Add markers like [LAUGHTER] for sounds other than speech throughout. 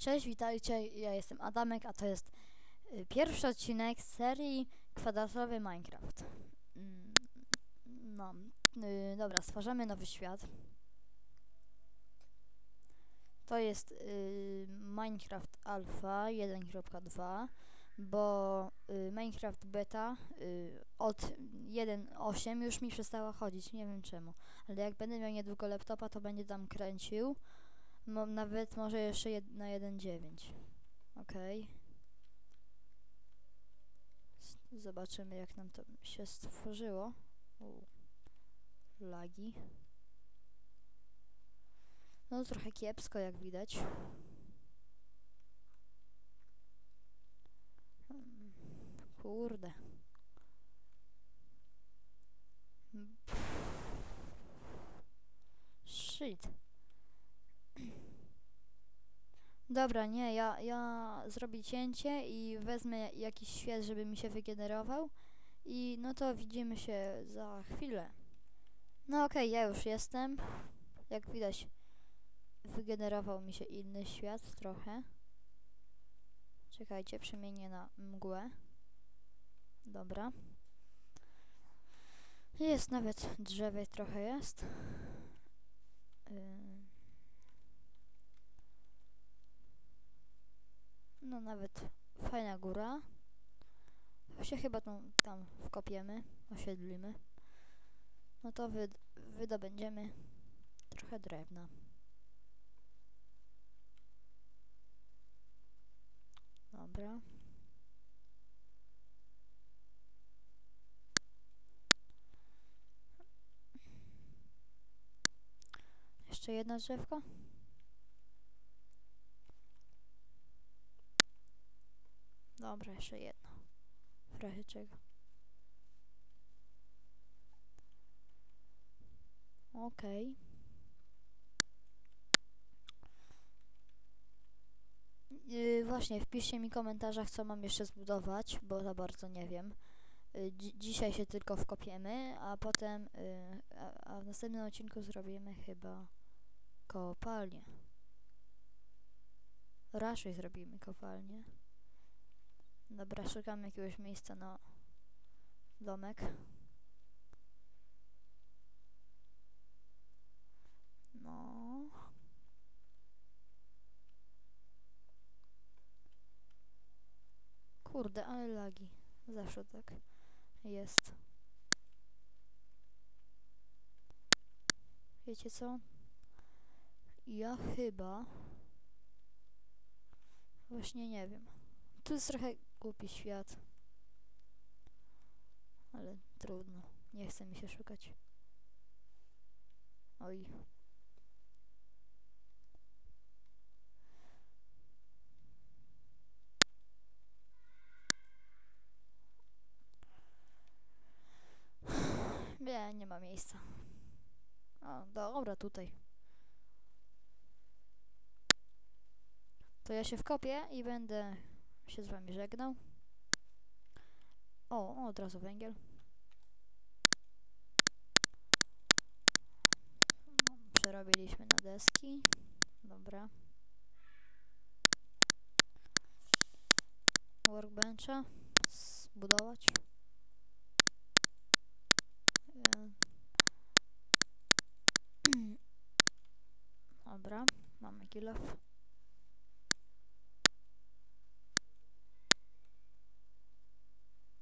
Cześć, witajcie, ja jestem Adamek, a to jest y, pierwszy odcinek serii kwadratowy Minecraft. Mm, No, y, dobra, stwarzamy nowy świat. To jest y, Minecraft Alpha 1.2, bo y, Minecraft Beta y, od 1.8 już mi przestała chodzić, nie wiem czemu. Ale jak będę miał niedługo laptopa, to będzie tam kręcił. Mo, nawet może jeszcze jed, na 1.9. Okej. S- Zobaczymy jak nam to się stworzyło. U. Lagi. No trochę kiepsko jak widać. Mm, Kurde. Mm. Shit. Dobra, nie, ja, ja zrobię cięcie i wezmę jakiś świat, żeby mi się wygenerował i no to widzimy się za chwilę. No okej, ja już jestem. Jak widać, wygenerował mi się inny świat trochę. Czekajcie, przemienię na mgłę. Dobra. Jest nawet drzewej trochę jest. Nawet fajna góra. Się chyba tą, tam wkopiemy, osiedlimy. No to wy, wydobędziemy trochę drewna. Dobra. Jeszcze jedno drzewko. Dobra, jeszcze jedno. W czego. Okej. Yy, właśnie, wpiszcie mi w komentarzach, co mam jeszcze zbudować, bo za bardzo nie wiem. Yy, dzi- dzisiaj się tylko wkopiemy, a potem, yy, a, a w następnym odcinku zrobimy chyba kopalnię. Raczej zrobimy kopalnię. Dobra, szukam jakiegoś miejsca na domek. No. Kurde, ale lagi. Zawsze tak jest. Wiecie co? Ja chyba... Właśnie nie wiem. Tu jest trochę głupi świat. Ale trudno. Nie chce mi się szukać. Oj. [SIGHS] Nie, nie ma miejsca. O, dobra, tutaj. To ja się wkopię i będę się z wami żegnał. O, od razu węgiel. Przerobiliśmy na deski. Dobra. Workbencha zbudować. E, [CLEARS THROAT] Dobra, mamy kill off.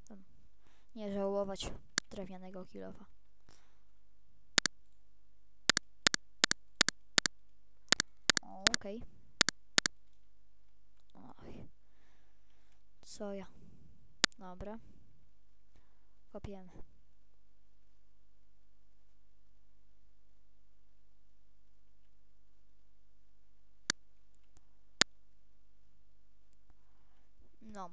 Tam Nie żałować drewnianego kilofa. Okej. Oj. Co ja? Dobra. Kopiemy. No.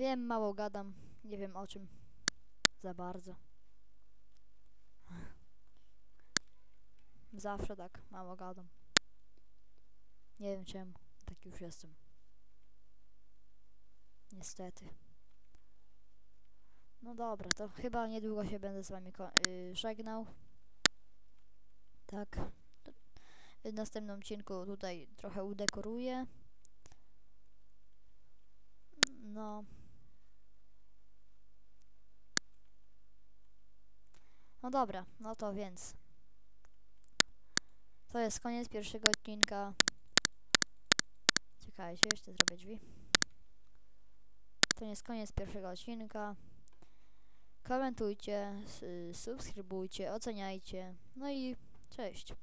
Wiem, mało gadam. Nie wiem o czym. Za bardzo. Zawsze tak, mało gadam. Nie wiem czemu. Tak już jestem. Niestety. No dobra, to chyba niedługo się będę z wami ko- y, żegnał. Tak. W następnym odcinku tutaj trochę udekoruję. No. No dobra, no to więc. To jest koniec pierwszego odcinka. Czekajcie, jeszcze zrobię drzwi. To jest koniec pierwszego odcinka. Komentujcie, subskrybujcie, oceniajcie. No i cześć.